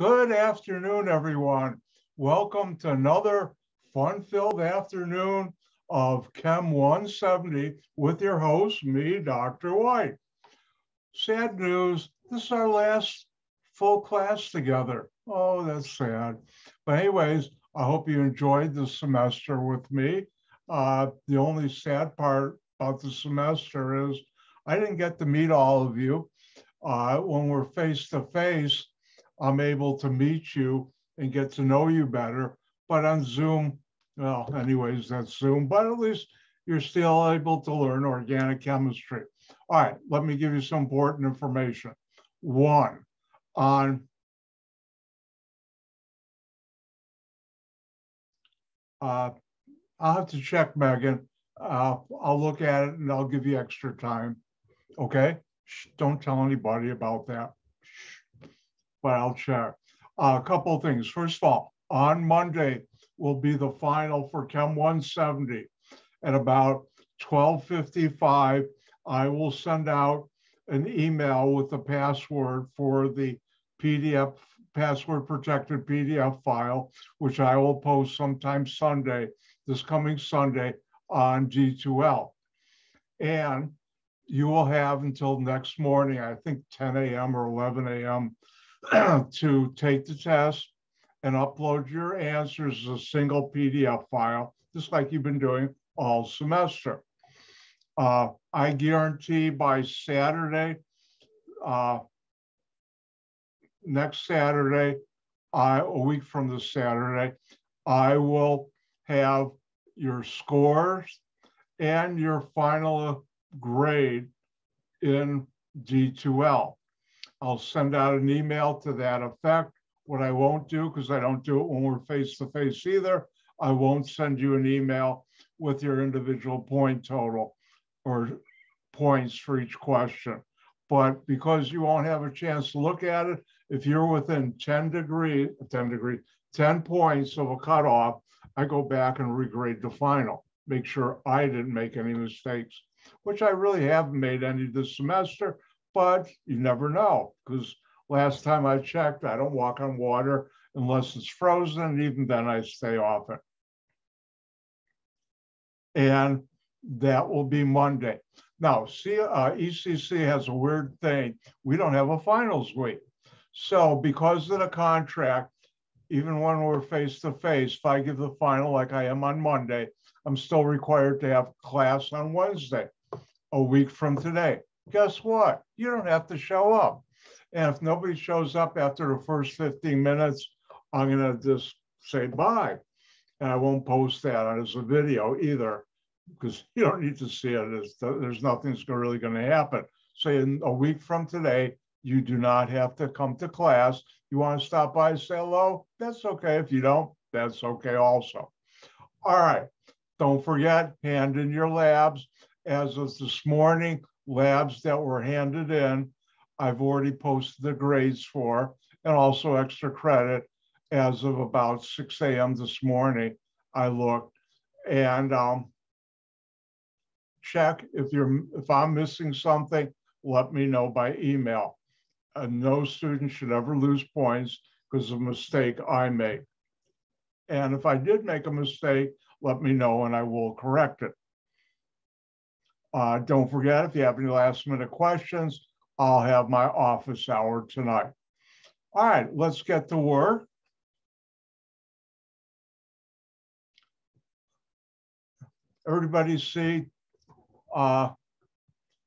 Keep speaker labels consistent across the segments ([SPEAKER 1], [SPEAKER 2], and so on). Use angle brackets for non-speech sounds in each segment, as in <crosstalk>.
[SPEAKER 1] Good afternoon, everyone. Welcome to another fun-filled afternoon of Chem 170 with your host, me, Dr. White. Sad news, this is our last full class together. Oh, that's sad. But anyways, I hope you enjoyed the semester with me. Uh, the only sad part about the semester is I didn't get to meet all of you. Uh, when we're face to face, I'm able to meet you and get to know you better. But on Zoom, well, anyways, that's Zoom, but at least you're still able to learn organic chemistry. All right, let me give you some important information. One, on uh, I'll have to check, Megan. Uh, I'll look at it and I'll give you extra time. Okay? Shh, don't tell anybody about that but I'll share. A couple of things. First of all, on Monday will be the final for Chem 170. At about 12:55, I will send out an email with the password for the PDF password protected PDF file, which I will post sometime Sunday, this coming Sunday on D2L. And you will have until next morning, I think 10 a.m. or 11 a.m. <clears throat> to take the test and upload your answers as a single PDF file, just like you've been doing all semester. Uh, I guarantee by Saturday, uh, next Saturday, I, a week from this Saturday, I will have your scores and your final grade in D2L. I'll send out an email to that effect. What I won't do, because I don't do it when we're face to face either, I won't send you an email with your individual point total or points for each question. But because you won't have a chance to look at it, if you're within 10 degree, 10 degree, 10 points of a cutoff, I go back and regrade the final, make sure I didn't make any mistakes, which I really haven't made any this semester but you never know because last time I checked, I don't walk on water unless it's frozen. And Even then, I stay off it. And that will be Monday. Now, see, uh, ECC has a weird thing. We don't have a finals week. So, because of the contract, even when we're face to face, if I give the final like I am on Monday, I'm still required to have class on Wednesday, a week from today guess what? You don't have to show up. And if nobody shows up after the first 15 minutes, I'm going to just say bye. And I won't post that as a video either because you don't need to see it. There's, there's nothing that's really going to happen. So in a week from today, you do not have to come to class. You want to stop by and say hello? That's okay. If you don't, that's okay also. All right. Don't forget, hand in your labs. As of this morning, labs that were handed in, I've already posted the grades for, and also extra credit as of about 6 a.m. this morning. I looked and um, check if you're if I'm missing something, let me know by email. And no student should ever lose points because of a mistake I make. And if I did make a mistake, let me know and I will correct it. Uh, don't forget, if you have any last minute questions, I'll have my office hour tonight. All right, let's get to work. Everybody see uh,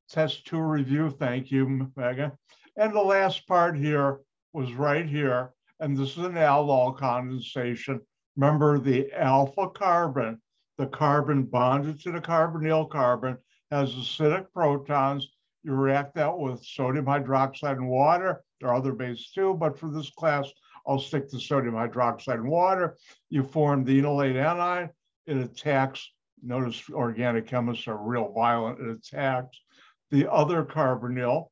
[SPEAKER 1] test two review. Thank you, Megan. And the last part here was right here. And this is an aldol condensation. Remember the alpha carbon, the carbon bonded to the carbonyl carbon has acidic protons. You react that with sodium hydroxide and water. There are other bases too, but for this class, I'll stick to sodium hydroxide and water. You form the enolate anion. It attacks, notice organic chemists are real violent. It attacks the other carbonyl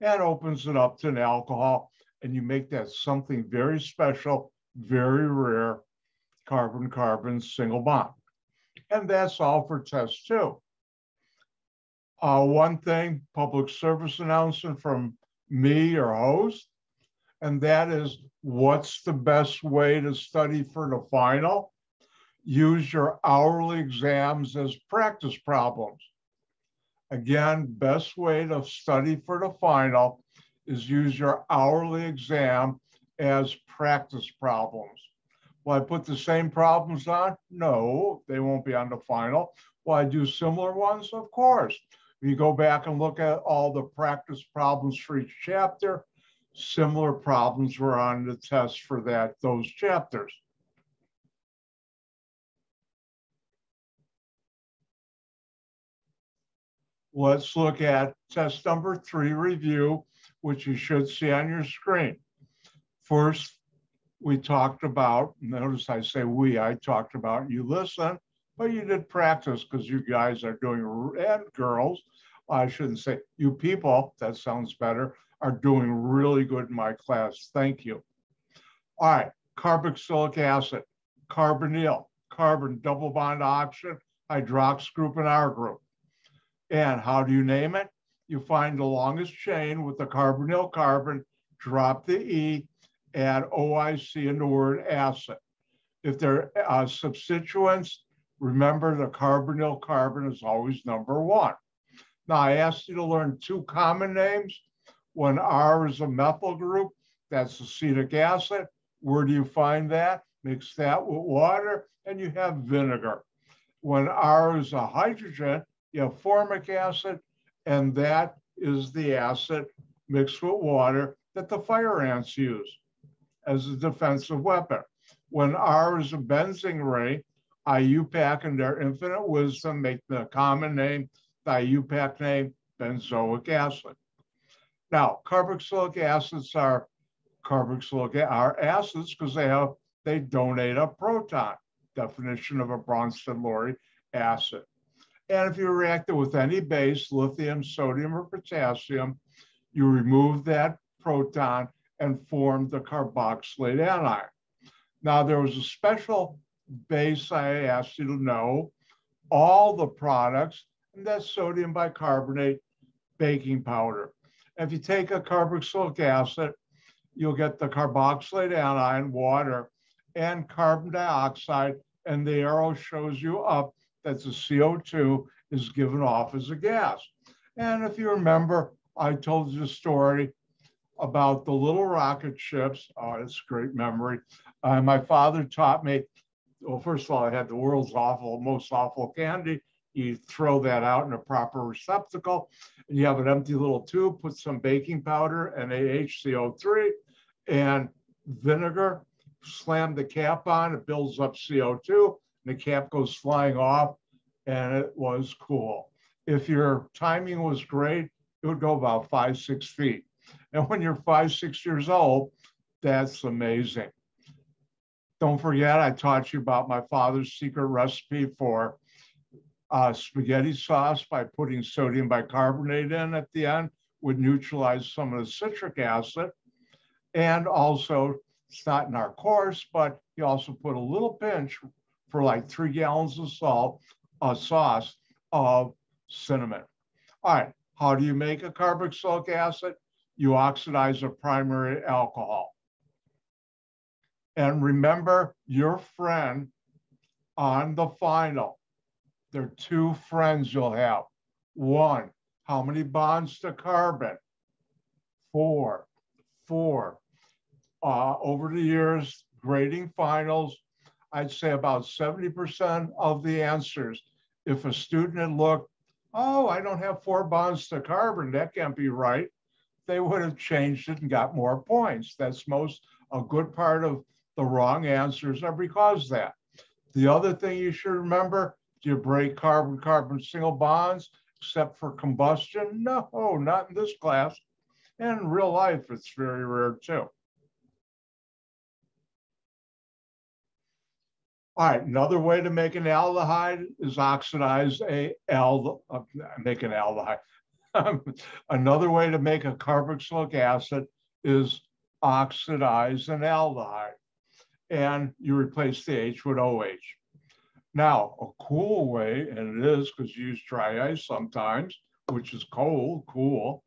[SPEAKER 1] and opens it up to an alcohol. And you make that something very special, very rare carbon-carbon single bond. And that's all for test two. Uh, one thing, public service announcement from me, your host. and that is what's the best way to study for the final? Use your hourly exams as practice problems. Again, best way to study for the final is use your hourly exam as practice problems. Will I put the same problems on? No, they won't be on the final. Will I do similar ones? Of course. If you go back and look at all the practice problems for each chapter, similar problems were on the test for that those chapters. Let's look at test number three review, which you should see on your screen. First, we talked about, notice I say we, I talked about, you listen, but you did practice because you guys are doing, and girls, I shouldn't say, you people, that sounds better, are doing really good in my class. Thank you. All right, carboxylic acid, carbonyl, carbon double bond oxygen, hydrox group and R group. And how do you name it? You find the longest chain with the carbonyl carbon, drop the E, add OIC in the word acid. If they're uh, substituents, remember the carbonyl carbon is always number one. Now I asked you to learn two common names. When R is a methyl group, that's acetic acid. Where do you find that? Mix that with water and you have vinegar. When R is a hydrogen, you have formic acid, and that is the acid mixed with water that the fire ants use as a defensive weapon. When R is a benzene ring, IUPAC and their infinite wisdom make the common name, the IUPAC name, benzoic acid. Now, carboxylic acids are carboxylic are acids because they have they donate a proton. Definition of a Bronsted-Lowry acid. And if you react it with any base, lithium, sodium, or potassium, you remove that proton and form the carboxylate anion. Now, there was a special base I asked you to know all the products, and that's sodium bicarbonate baking powder. If you take a carboxylic acid, you'll get the carboxylate anion, water, and carbon dioxide, and the arrow shows you up that the CO2 is given off as a gas. And if you remember, I told you the story about the little rocket ships. Oh, it's great memory. Uh, my father taught me, well, first of all, I had the world's awful, most awful candy. You throw that out in a proper receptacle, and you have an empty little tube, put some baking powder and AHCO3 and vinegar, slam the cap on, it builds up CO2, and the cap goes flying off, and it was cool. If your timing was great, it would go about five, six feet. And when you're five, six years old, that's amazing. Don't forget, I taught you about my father's secret recipe for uh, spaghetti sauce by putting sodium bicarbonate in at the end would neutralize some of the citric acid. And also, it's not in our course, but he also put a little pinch for like three gallons of salt, a uh, sauce of cinnamon. All right, how do you make a carboxylic acid? You oxidize a primary alcohol. And remember your friend on the final. There are two friends you'll have. One, how many bonds to carbon? Four, four. Uh, over the years, grading finals, I'd say about 70% of the answers, if a student had looked, oh, I don't have four bonds to carbon, that can't be right, they would have changed it and got more points. That's most, a good part of the wrong answers are because that. The other thing you should remember, do you break carbon-carbon single bonds except for combustion? No, not in this class. And in real life, it's very rare too. All right, another way to make an aldehyde is oxidize a ald, uh, make an aldehyde. <laughs> another way to make a carboxylic acid is oxidize an aldehyde. And you replace the H with OH. Now, a cool way, and it is because you use dry ice sometimes, which is cold, cool,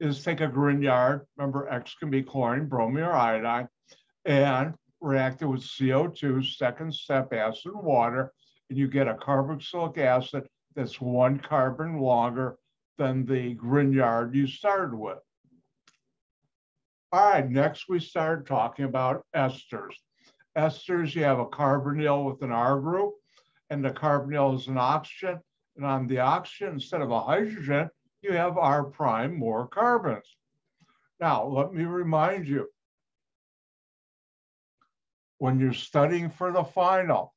[SPEAKER 1] is take a Grignard, remember X can be chlorine, bromine, or iodine, and react it with CO2, second step acid and water, and you get a carboxylic acid that's one carbon longer than the Grignard you started with. All right, next we started talking about esters. Esters, you have a carbonyl with an R group, and the carbonyl is an oxygen. And on the oxygen, instead of a hydrogen, you have R prime more carbons. Now, let me remind you, when you're studying for the final,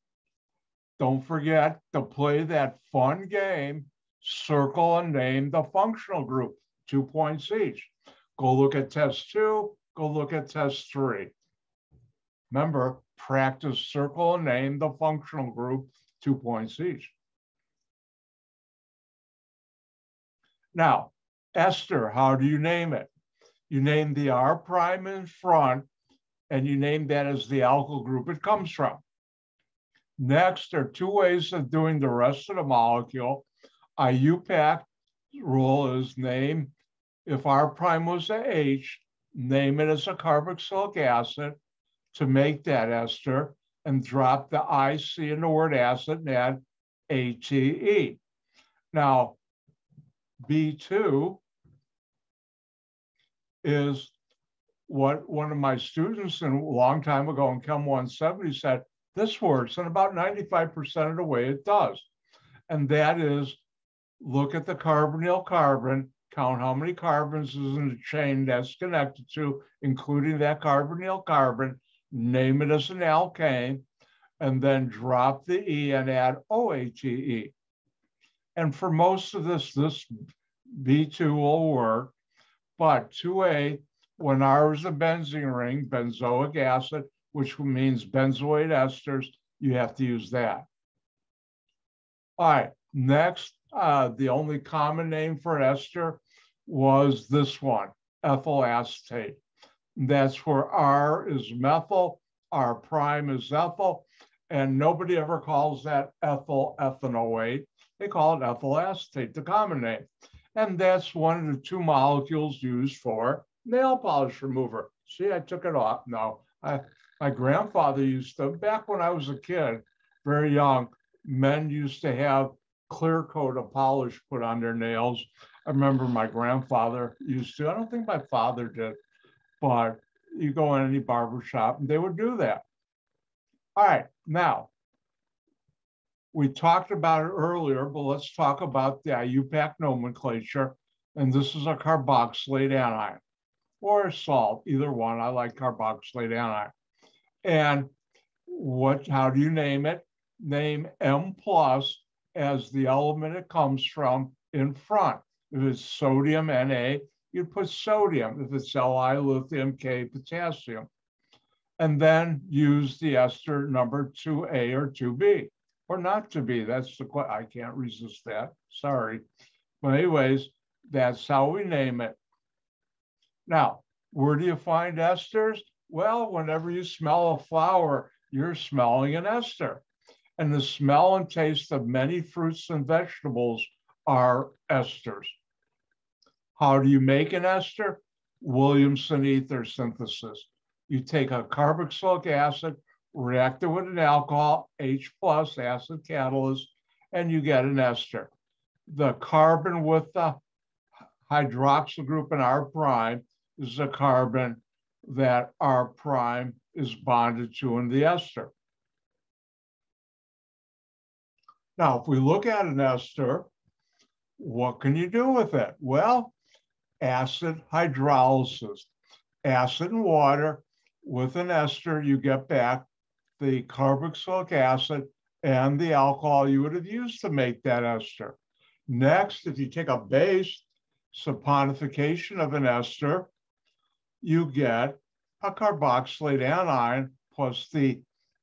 [SPEAKER 1] don't forget to play that fun game, circle and name the functional group, two points each. Go look at test two, go look at test three. Remember, practice circle and name the functional group, two points each. Now, ester, how do you name it? You name the R prime in front and you name that as the alkyl group it comes from. Next, there are two ways of doing the rest of the molecule. IUPAC rule is name, if R prime was a H, name it as a carboxylic acid to make that ester and drop the IC in the word acid and add ATE. Now, B2 is what one of my students in a long time ago in Chem 170 said, this works and about 95% of the way it does. And that is look at the carbonyl carbon, count how many carbons is in the chain that's connected to, including that carbonyl carbon, name it as an alkane, and then drop the E and add OATE. And for most of this, this B2 will work, but 2A, when R is a benzene ring, benzoic acid, which means benzoate esters, you have to use that. All right, next, uh, the only common name for ester was this one, ethyl acetate. That's where R is methyl, R prime is ethyl, and nobody ever calls that ethyl ethanoate. They call it ethyl acetate, the common name. And that's one of the two molecules used for nail polish remover. See, I took it off. No, I, my grandfather used to, back when I was a kid, very young, men used to have clear coat of polish put on their nails. I remember my grandfather used to, I don't think my father did, but you go in any barber shop and they would do that. All right, now, we talked about it earlier, but let's talk about the IUPAC nomenclature. And this is a carboxylate anion or salt, either one. I like carboxylate anion. And what? how do you name it? Name M plus as the element it comes from in front. If it's sodium Na, you put sodium. If it's Li, lithium, K, potassium. And then use the ester number 2A or 2B, or not to be. That's the question. I can't resist that. Sorry. But anyways, that's how we name it. Now, where do you find esters? Well, whenever you smell a flower, you're smelling an ester. And the smell and taste of many fruits and vegetables are esters. How do you make an ester? Williamson ether synthesis. You take a carboxylic acid, react it with an alcohol, H plus acid catalyst, and you get an ester. The carbon with the hydroxyl group in R prime is the carbon that R prime is bonded to in the ester. Now, if we look at an ester, what can you do with it? Well, acid hydrolysis. Acid and water with an ester, you get back the carboxylic acid and the alcohol you would have used to make that ester. Next, if you take a base, saponification of an ester, you get a carboxylate anion plus the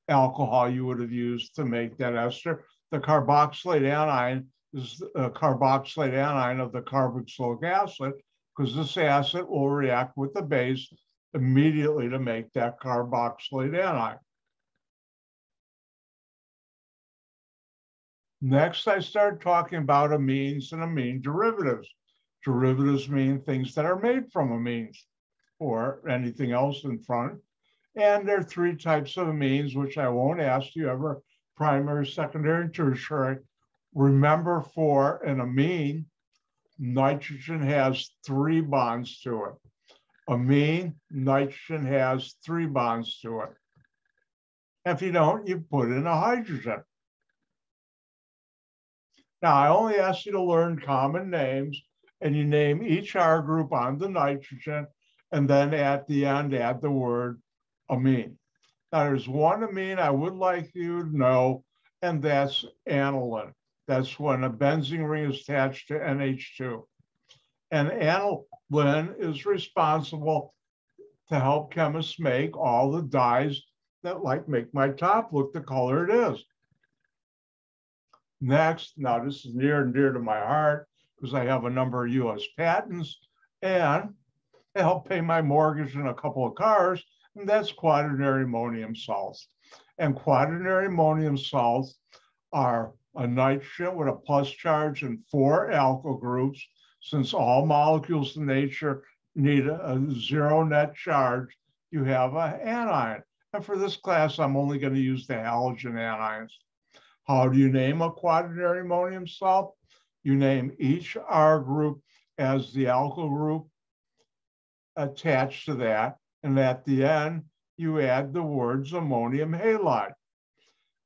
[SPEAKER 1] alcohol you would have used to make that ester. The carboxylate anion is the uh, carboxylate anion of the carboxylic acid because this acid will react with the base immediately to make that carboxylate anion. Next, I started talking about amines and amine derivatives. Derivatives mean things that are made from amines or anything else in front. And there are three types of amines, which I won't ask you ever primary, secondary, and tertiary. Remember for an amine, nitrogen has three bonds to it. Amine, nitrogen has three bonds to it. If you don't, you put in a hydrogen. Now, I only ask you to learn common names and you name each R group on the nitrogen, and then at the end, add the word amine. Now, there's one amine I would like you to know, and that's aniline. That's when a benzene ring is attached to NH2. And aniline is responsible to help chemists make all the dyes that like make my top look the color it is. Next, now this is near and dear to my heart because I have a number of US patents and they help pay my mortgage and a couple of cars, and that's quaternary ammonium salts. And quaternary ammonium salts are a nitrogen with a plus charge and four alkyl groups, since all molecules in nature need a, zero net charge, you have an anion. And for this class, I'm only going to use the halogen anions. How do you name a quaternary ammonium salt? You name each R group as the alkyl group attached to that. And at the end, you add the words ammonium halide.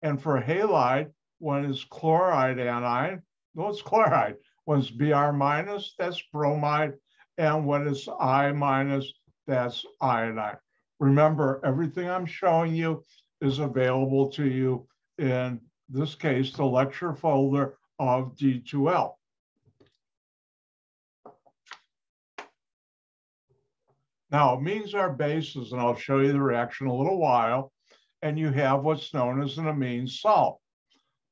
[SPEAKER 1] And for halide, one is chloride anion. No, it's chloride. One's Br minus, that's bromide. And when it's I minus, that's iodine. Remember, everything I'm showing you is available to you in this case, the lecture folder of D2L. Now, amines are bases, and I'll show you the reaction in a little while. And you have what's known as an amine salt,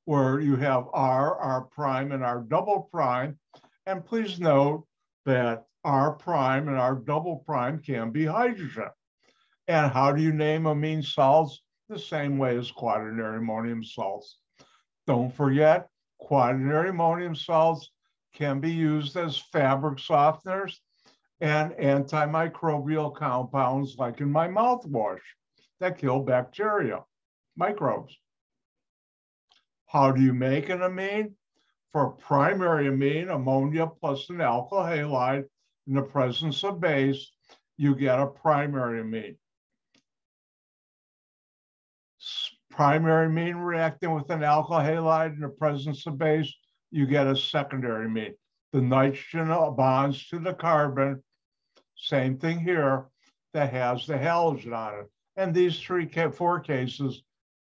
[SPEAKER 1] where you have R, R prime, and R double prime. And please note that R prime and R double prime can be hydrogen. And how do you name amine salts? The same way as quaternary ammonium salts. Don't forget, quaternary ammonium salts can be used as fabric softeners and antimicrobial compounds like in my mouthwash that kill bacteria, microbes. How do you make an amine? For primary amine, ammonia plus an alkyl halide in the presence of base, you get a primary amine. Primary amine reacting with an alkyl halide in the presence of base, you get a secondary amine. The nitrogen bonds to the carbon same thing here that has the halogen on it. And these three, four cases,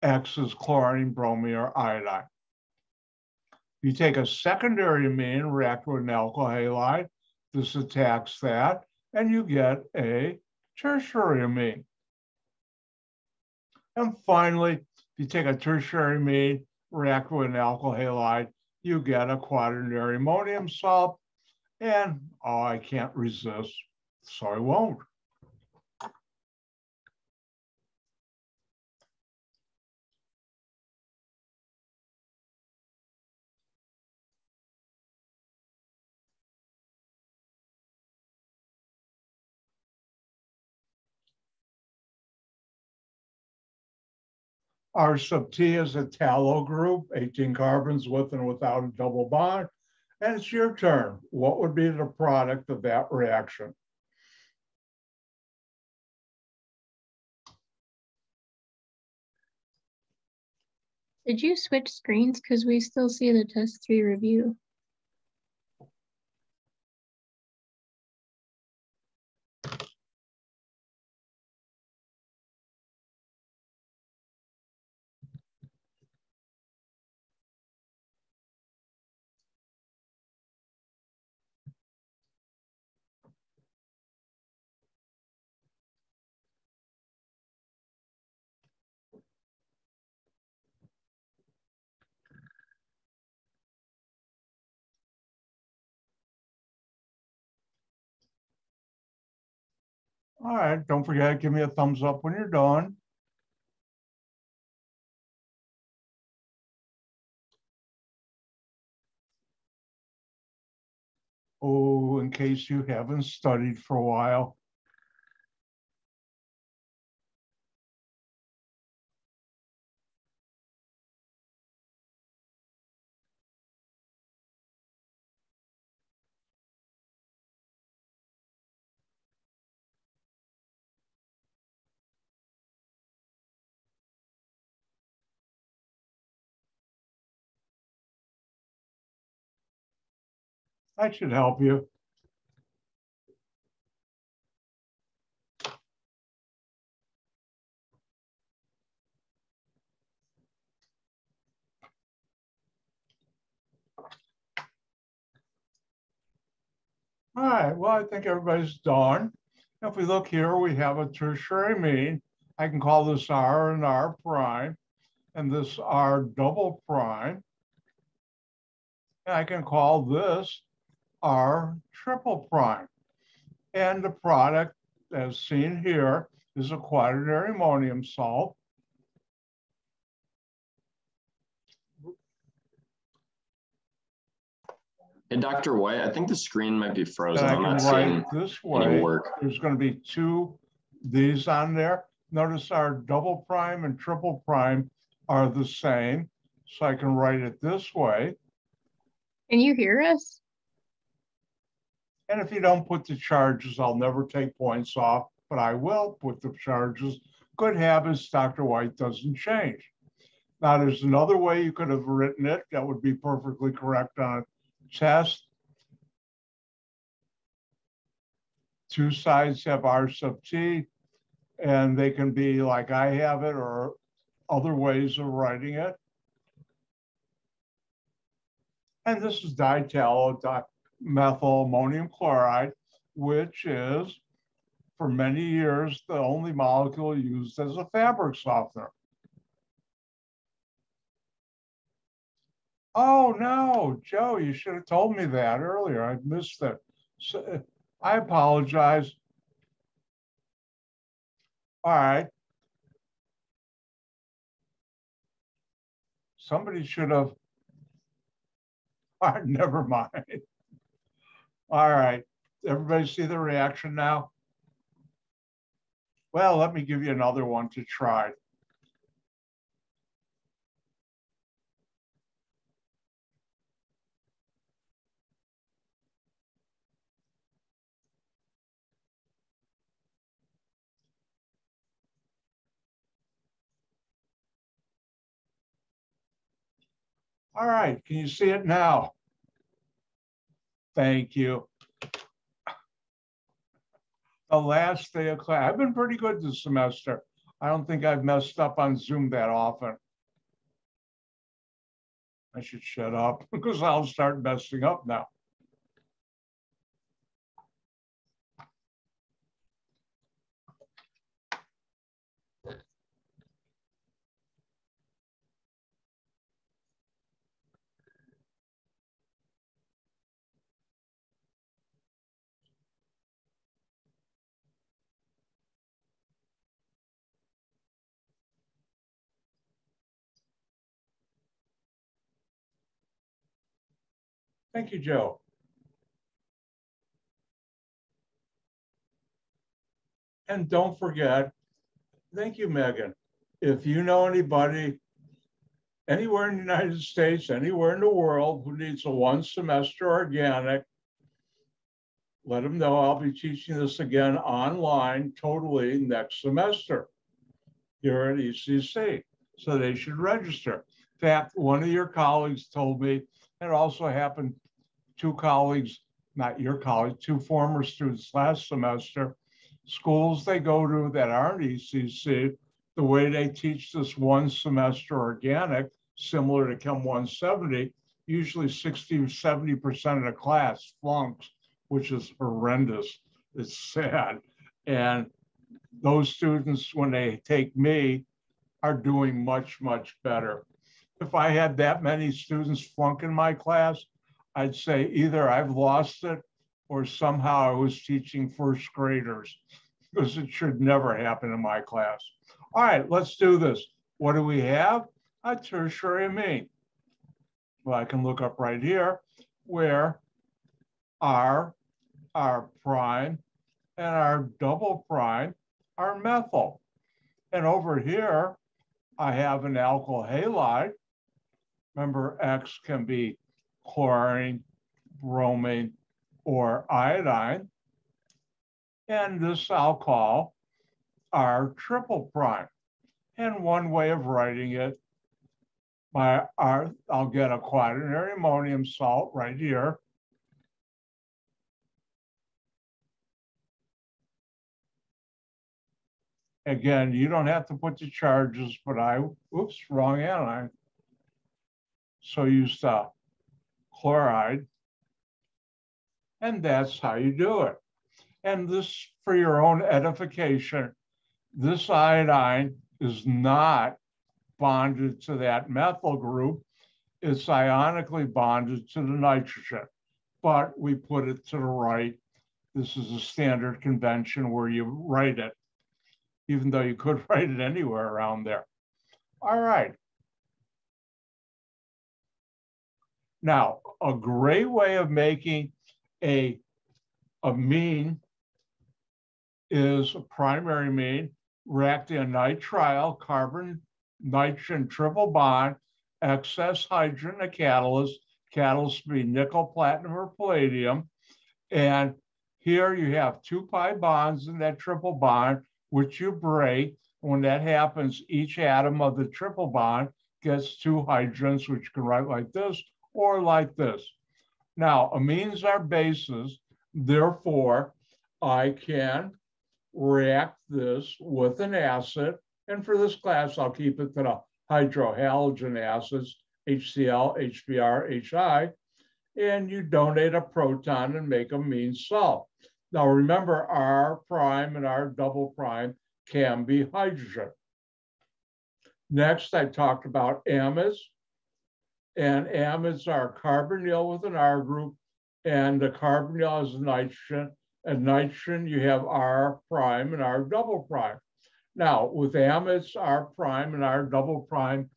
[SPEAKER 1] X is chlorine, bromine, or iodine. You take a secondary amine, react with an alkyl halide, this attacks that, and you get a tertiary amine. And finally, if you take a tertiary amine, react with an alkyl halide, you get a quaternary ammonium salt, and oh, I can't resist so I won't. R sub T is a tallow group, 18 carbons with and without a double bond. And it's your turn. What would be the product of that reaction?
[SPEAKER 2] Did you switch screens? Because we still see the test three review.
[SPEAKER 1] All right, don't forget, to give me a thumbs up when you're done. Oh, in case you haven't studied for a while. That should help you. All right, well, I think everybody's done. If we look here, we have a tertiary amine. I can call this R and R prime, and this R double prime. And I can call this R triple prime. And the product, as seen here, is a quaternary ammonium salt.
[SPEAKER 3] Hey, Dr. White, I think the screen might be frozen.
[SPEAKER 1] I
[SPEAKER 3] I'm
[SPEAKER 1] can
[SPEAKER 3] not seeing
[SPEAKER 1] write this
[SPEAKER 3] any
[SPEAKER 1] way.
[SPEAKER 3] work.
[SPEAKER 1] There's going to be two these on there. Notice R double prime and triple prime are the same. So I can write it this way.
[SPEAKER 2] Can you hear us?
[SPEAKER 1] And if you don't put the charges, I'll never take points off, but I will put the charges. Good habits, Dr. White doesn't change. Now, there's another way you could have written it that would be perfectly correct on a test. Two sides have R sub t, and they can be like I have it or other ways of writing it. And this is ditallow methyl ammonium chloride, which is for many years the only molecule used as a fabric softener. Oh no, Joe, you should have told me that earlier. I missed it. So, I apologize. All right. Somebody should have. All right, <laughs> never mind. All right, everybody see the reaction now? Well, let me give you another one to try. All right, can you see it now? Thank you. The last day of class, I've been pretty good this semester. I don't think I've messed up on Zoom that often. I should shut up <laughs> because I'll start messing up now. Thank you, Joe. And don't forget, thank you, Megan. If you know anybody anywhere in the United States, anywhere in the world who needs a one semester organic, let them know I'll be teaching this again online totally next semester here at ECC. So they should register. In fact, one of your colleagues told me it also happened, two colleagues, not your colleagues, two former students last semester, schools they go to that aren't ECC, the way they teach this one semester organic, similar to Chem 170, usually 60 or 70% of the class flunks, which is horrendous. It's sad. And those students, when they take me, are doing much, much better if I had that many students flunk in my class, I'd say either I've lost it or somehow I was teaching first graders because it should never happen in my class. All right, let's do this. What do we have? A tertiary amine. Well, I can look up right here where are R prime and R double prime are methyl. And over here, I have an alkyl halide. Remember, X can be chlorine, bromine, or iodine. And this I'll call R triple prime. And one way of writing it, my, our, I'll get a quaternary ammonium salt right here. Again, you don't have to put the charges, but I, oops, wrong anion. So use the chloride. And that's how you do it. And this, for your own edification, this iodine is not bonded to that methyl group. It's ionically bonded to the nitrogen, but we put it to the right. This is a standard convention where you write it even though you could <laughs> write it anywhere around there. All right. Now, a great way of making a a mean is a primary mean reacting a nitrile carbon nitrogen triple bond, excess hydrogen, a catalyst, catalyst be nickel, platinum, or palladium. And here you have two pi bonds in that triple bond which you break. When that happens, each atom of the triple bond gets two hydrogens, which you can write like this or like this. Now, amines are bases, therefore, I can react this with an acid. And for this class, I'll keep it to the hydrohalogen acids, HCl, HBr, HI, and you donate a proton and make a amine salt. Now remember, R prime and R double prime can be hydrogen. Next, I talked about amides. And amides are carbonyl with an R group, and the carbonyl is nitrogen. And nitrogen, you have R prime and R double prime. Now, with amides, R prime and R double prime,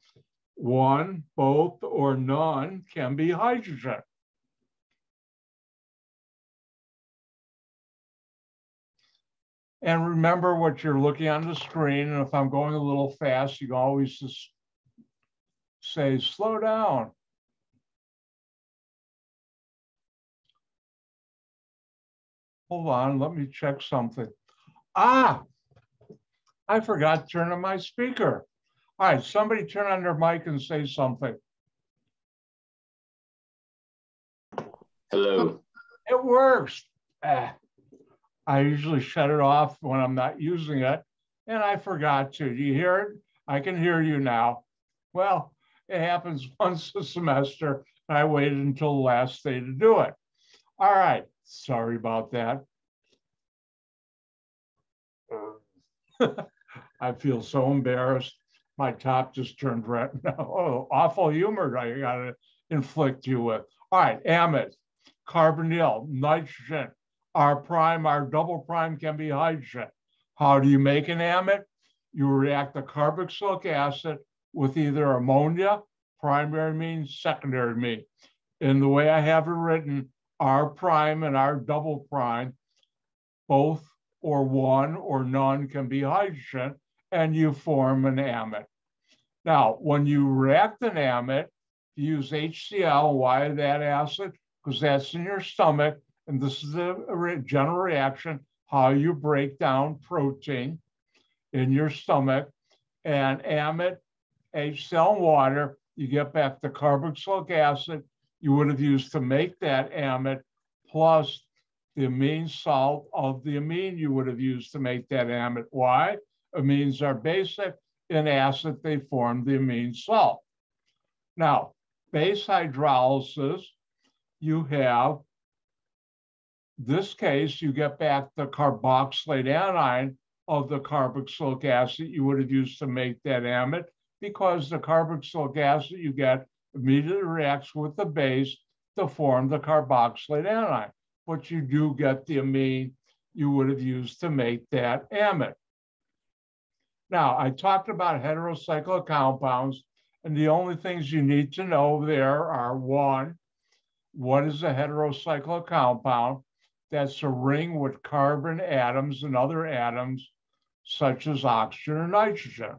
[SPEAKER 1] one, both, or none can be hydrogen. And remember what you're looking on the screen. And if I'm going a little fast, you can always just say, slow down. Hold on, let me check something. Ah, I forgot to turn on my speaker. All right, somebody turn on their mic and say something.
[SPEAKER 3] Hello.
[SPEAKER 1] It works. Ah. I usually shut it off when I'm not using it, and I forgot to. Do you hear it? I can hear you now. Well, it happens <laughs> once a semester, I waited until the last day to do it. All right, sorry about that. <laughs> I feel so embarrassed. My top just turned red. <laughs> oh, awful humor I got to inflict you with. All right, amide, carbonyl, nitrogen, R prime, R double prime can be hydrogen. How do you make an amide? You react the carboxylic acid with either ammonia, primary amine, secondary amine. In the way I have it written, R prime and R double prime, both or one or none can be hydrogen, and you form an amide. Now, when you react an amide, you use HCl. Why that acid? Because that's in your stomach and this is the general reaction, how you break down protein in your stomach, and amide, HCl, water, you get back the carboxylic acid you would have used to make that amide, plus the amine salt of the amine you would have used to make that amide. Why? Amines are basic. In acid, they form the amine salt. Now, base hydrolysis, you have this case, you get back the carboxylate anion of the carboxylic acid you would have used to make that amide because the carboxylic acid you get immediately reacts with the base to form the carboxylate anion. But you do get the amine you would have used to make that amide. Now, I talked about heterocyclic compounds, and the only things you need to know there are one, what is a heterocyclic compound? That's a ring with carbon atoms and other atoms such as oxygen or nitrogen.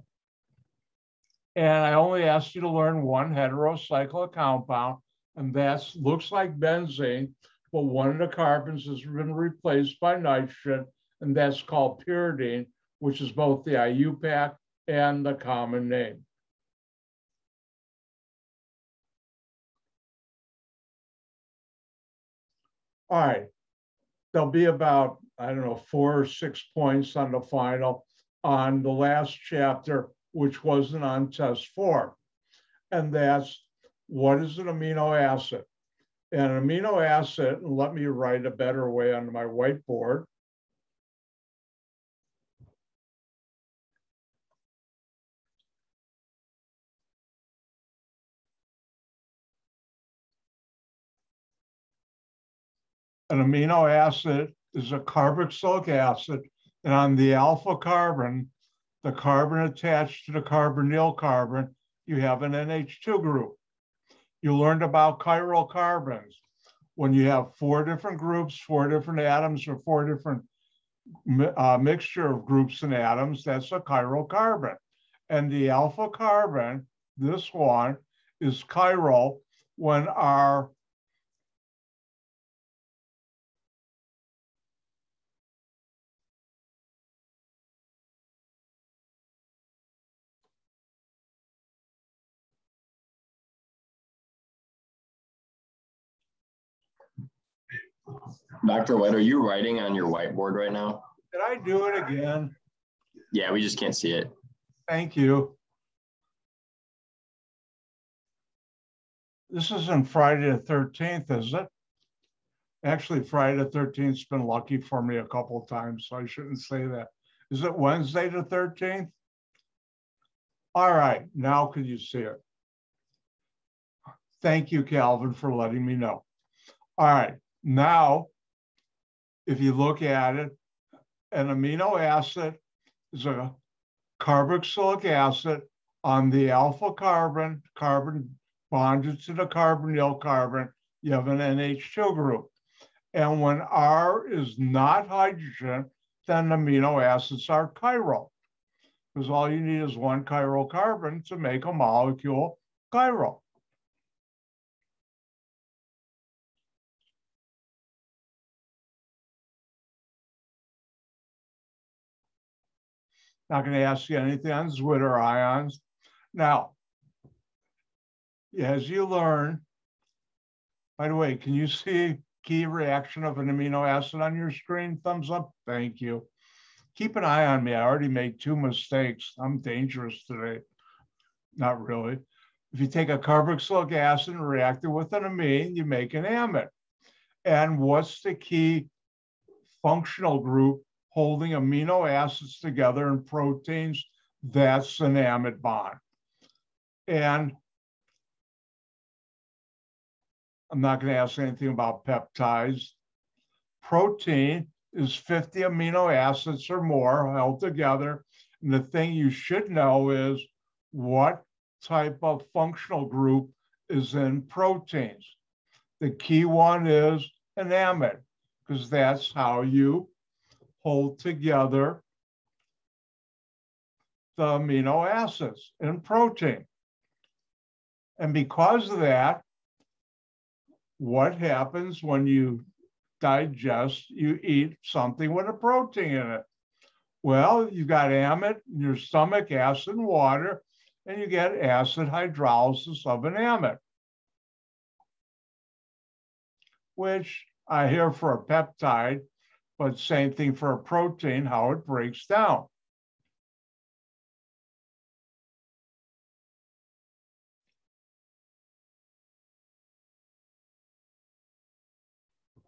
[SPEAKER 1] And I only asked you to learn one heterocyclic compound, and that looks like benzene, but one of the carbons has been replaced by nitrogen, and that's called pyridine, which is both the IUPAC and the common name. All right, there'll be about, I don't know, four or six points on the final on the last chapter, which wasn't on test four. And that's what is an amino acid? And an amino acid, and let me write a better way on my whiteboard. An amino acid is a carboxylic acid, and on the alpha carbon, the carbon attached to the carbonyl carbon, you have an NH2 group. You learned about chiral carbons. When you have four different groups, four different atoms, or four different uh, mixture of groups and atoms, that's a chiral carbon. And the alpha carbon, this one, is chiral when our
[SPEAKER 3] Dr. White, are you writing on your whiteboard right now?
[SPEAKER 1] Did I do it again?
[SPEAKER 3] Yeah, we just can't see it.
[SPEAKER 1] Thank you. This isn't Friday the 13th, is it? Actually, Friday the 13th's been lucky for me a couple of times, so I shouldn't say that. Is it Wednesday the 13th? All right, now can you see it? Thank you, Calvin, for letting me know. All right, now, if you look at it, an amino acid is a carboxylic acid on the alpha carbon, carbon bonded to the carbonyl carbon, you have an NH2 group. And when R is not hydrogen, then amino acids are chiral. Because all you need is one chiral carbon to make a molecule chiral. Not going to ask you anything on zwitterions. Now, as you learn, by the way, can you see key reaction of an amino acid on your screen? Thumbs up. Thank you. Keep an eye on me. I already made two mistakes. I'm dangerous today. Not really. If you take a carboxylic acid and react it with an amine, you make an amide. And what's the key functional group holding amino acids together in proteins? That's an amide bond. And I'm not going to ask anything about peptides. Protein is 50 amino acids or more held together. And the thing you should know is what type of functional group is in proteins. The key one is an amide, because that's how you hold together the amino acids in protein. And because of that, what happens when you digest, you eat something with a protein in it? Well, you got amide in your stomach, acid and water, and you get acid hydrolysis of an amide, which I hear for a peptide, but same thing for a protein, how it breaks down.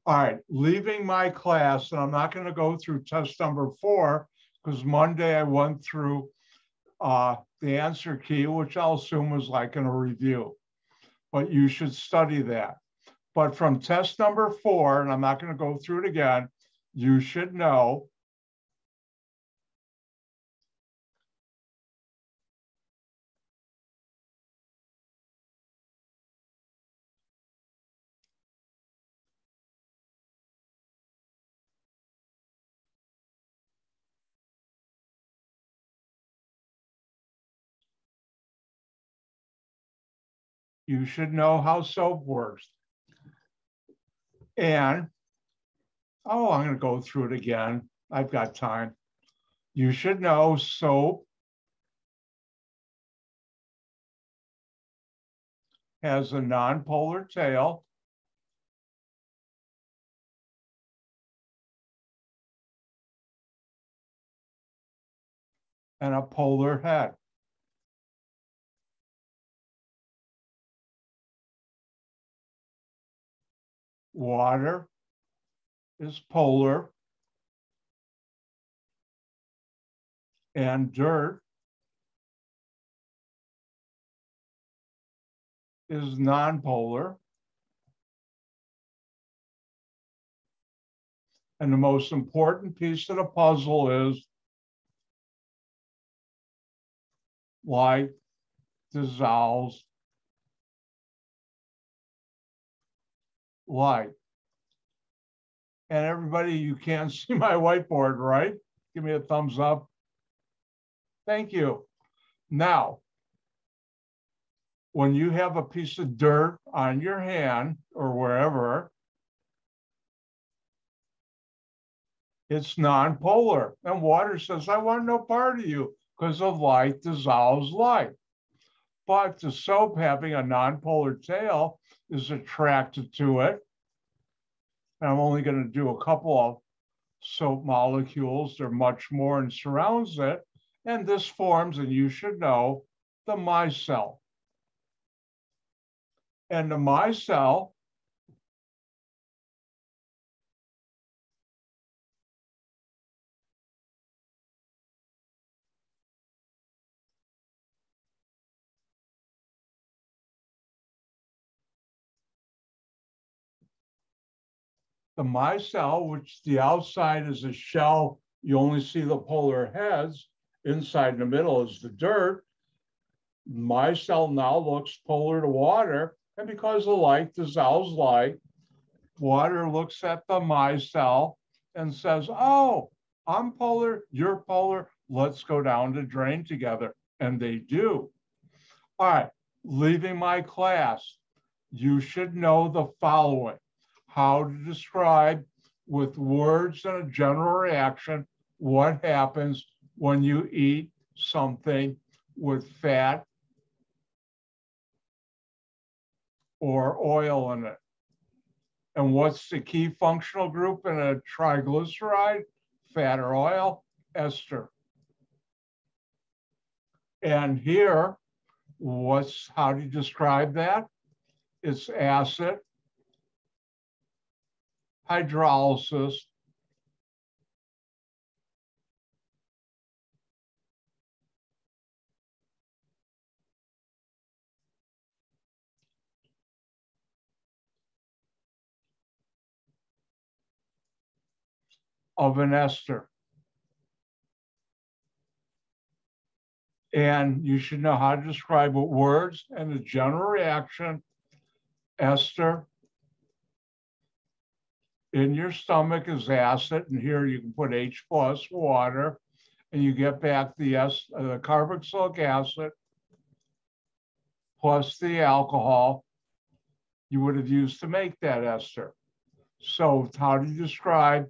[SPEAKER 1] All right, leaving my class, and I'm not going to go through test number four because Monday I went through uh, the answer key, which I'll assume was like in a review, but you should study that. But from test number four, and I'm not going to go through it again, you should know you should know how soap works. And oh, I'm going to go through it again. I've got time. You should know soap has a nonpolar tail. and a polar head. Water is polar and dirt is nonpolar. And the most important piece of the puzzle is like dissolves like. And everybody, you can't <laughs> see my whiteboard, right? Give me a thumbs up. Thank you. Now, when you have a piece of dirt on your hand or wherever, it's non-polar. And water says, I want no part of you because the like dissolves like. But the soap having a non-polar tail is attracted to it. And I'm only going to do a couple of soap molecules. There are much more and surrounds it. And this forms, and you should know, the micelle. And the micelle the micelle, which the outside is a shell, you only see the polar heads. Inside in the middle is the dirt. Micelle now looks polar to water. And because the like dissolves like, water looks at the micelle and says, oh, I'm polar, you're polar, let's go down to drain together. And they do. All right, leaving my class, you should know the following how to describe with words and a general reaction what happens when you eat something with fat or oil in it. And what's the key functional group in a triglyceride? Fat or oil? Ester. And here, what's how do you describe that? It's acid hydrolysis, of an ester. And you should know how to describe with words and the general reaction, ester, in your stomach is acid, and here you can put H plus water, and you get back the, S, uh, the carboxylic acid plus the alcohol you would have used to make that ester. So how do you describe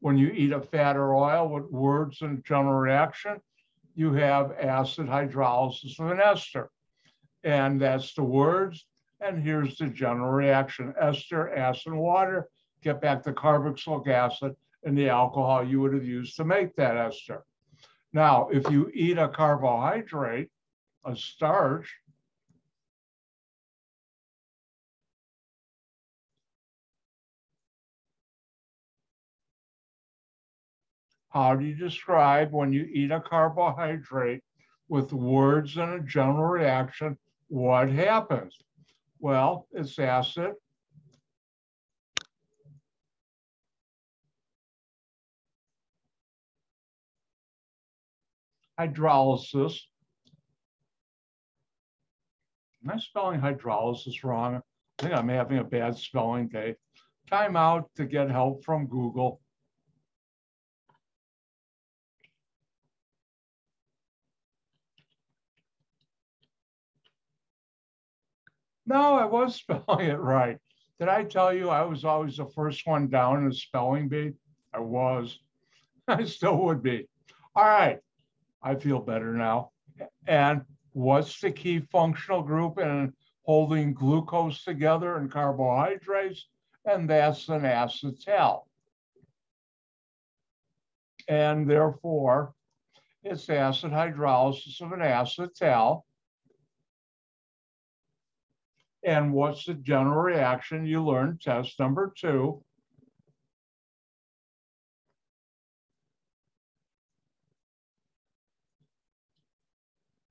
[SPEAKER 1] when you eat a fat or oil with words and general reaction? You have acid hydrolysis of an ester. And that's the words. And here's the general reaction, ester, acid, water get back the carboxylic acid and the alcohol you would have used to make that ester. Now, if you eat a carbohydrate, a starch, how do you describe when you eat a carbohydrate with words and a general reaction, what happens? Well, it's acid, hydrolysis. Am I spelling hydrolysis wrong? I think I'm having a bad spelling day. Time out to get help from Google. No, I was <laughs> spelling it right. Did I tell you I was always the first one down in the spelling bee? I was. <laughs> I still would be. All right. I feel better now. And what's the key functional group in holding glucose together and carbohydrates? And that's an acetal. And therefore, it's acid hydrolysis of an acetal. And what's the general reaction? You learned test number two.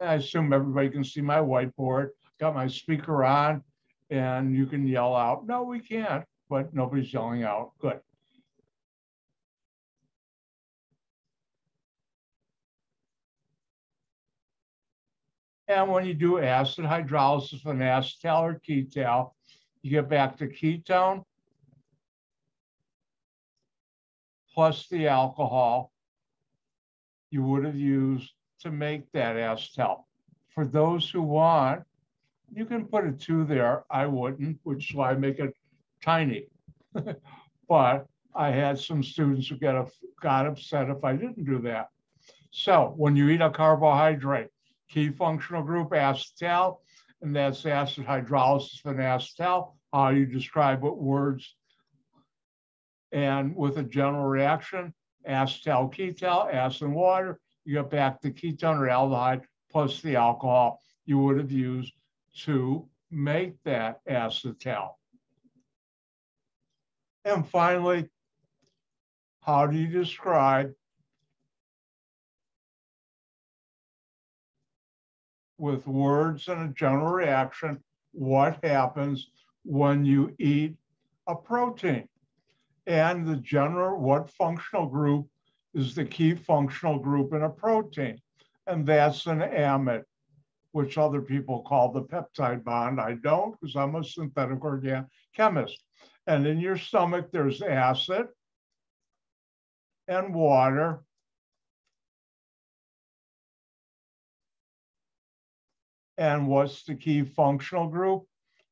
[SPEAKER 1] I assume everybody can see my whiteboard. Got my speaker on and you can yell out. No, we can't, but nobody's yelling out. Good. And when you do acid hydrolysis of an acetal or ketal, you get back to ketone plus the alcohol you would have used to make that acetal. For those who want, you can put a two there. I wouldn't, which is why I make it tiny. <laughs> but I had some students who get a, got upset if I didn't do that. So when you eat a carbohydrate, key functional group acetal, and that's acid hydrolysis of an acetal, how you describe what words. And with a general reaction, acetal, ketal, acid and water, you get back the ketone or aldehyde plus the alcohol you would have used to make that acetal. And finally, how do you describe with words and a general reaction what happens when you eat a protein? And the general, what functional group is the key functional group in a protein, and that's an amide, which other people call the peptide bond. I don't because I'm a synthetic organic chemist. And in your stomach, there's acid and water. And what's the key functional group?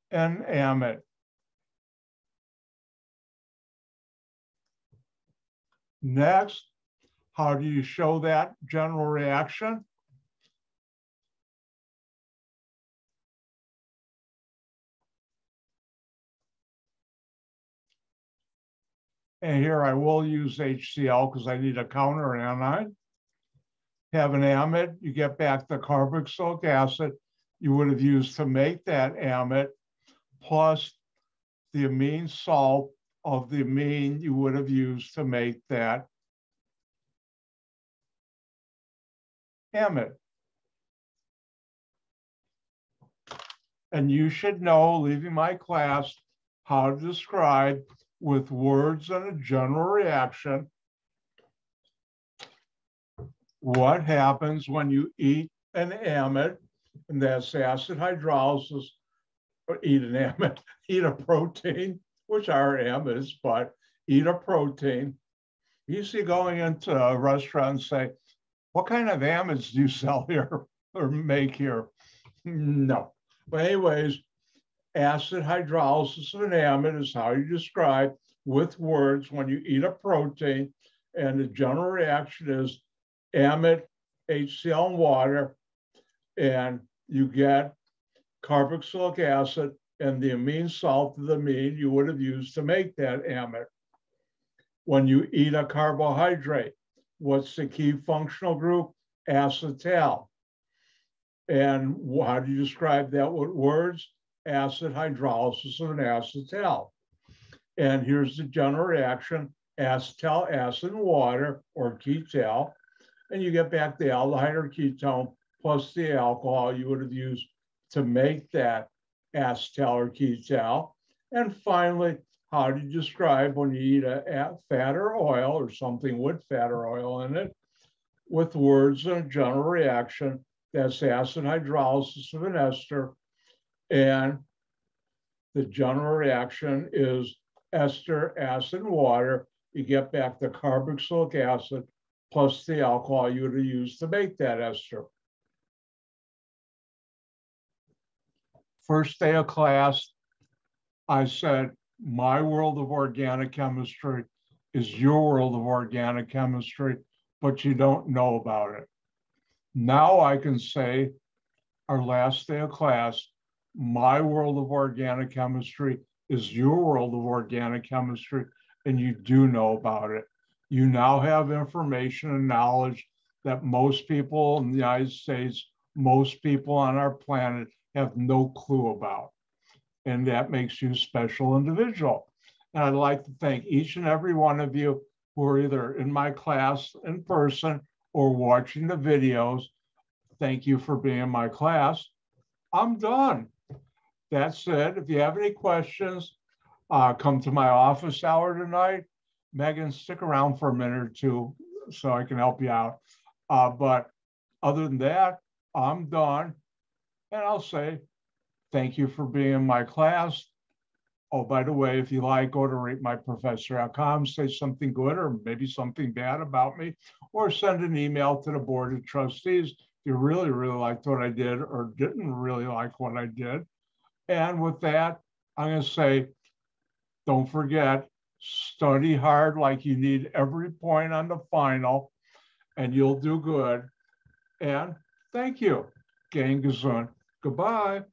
[SPEAKER 1] An amide. Next, how do you show that general reaction? And here I will use HCl because I need a counter anion. Have an amide, you get back the carboxylic acid you would have used to make that amide, plus the amine salt of the amine you would have used to make that amide. And you should know, leaving my class, how to describe with words and a general reaction what happens when you eat an amide, and that's acid hydrolysis, or eat an amide, <laughs> eat a protein, which are amides, but eat a protein. You see going into a restaurant and say, what kind of amides do you sell here <laughs> or make here? No. But anyways, acid hydrolysis of an amide is how you describe with words when you eat a protein. And the general reaction is amide, HCl, and water. And you get carboxylic acid and the amine salt of the amine you would have used to make that amide. When you eat a carbohydrate, what's the key functional group? Acetal. And how do you describe that with words? Acid hydrolysis of an acetal. And here's the general reaction, acetal, acid, and water, or ketal. And you get back the aldehyde or ketone plus the alcohol you would have used to make that acetal or ketal. And finally, how do you describe when you eat a, fat or oil or something with fat or oil in it with words and a general reaction that's acid hydrolysis of an ester and the general reaction is ester, acid, water. You get back the carboxylic acid plus the alcohol you would used to make that ester. First day of class, I said, my world of organic chemistry is your world of organic chemistry, but you don't know about it. Now I can say, our last day of class, my world of organic chemistry is your world of organic chemistry, and you do know about it. You now have information and knowledge that most people in the United States, most people on our planet have no clue about. And that makes you a special individual. And I'd like to thank each and every one of you who are either in my class in person or watching the videos. Thank you for being in my class. I'm done. That said, if you have any questions, uh, come to my office hour tonight. Megan, stick around for a minute or two so I can help you out. Uh, but other than that, I'm done. And I'll say thank you for being in my class. Oh, by the way, if you like, go to ratemyprofessor.com, say something good or maybe something bad about me, or send an email to the Board of Trustees if you really, really liked what I did or didn't really like what I did. And with that, I'm going to say, don't forget, study hard like you need every point on the final, and you'll do good. And thank you. Gang. Goodbye.